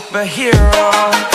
superhero.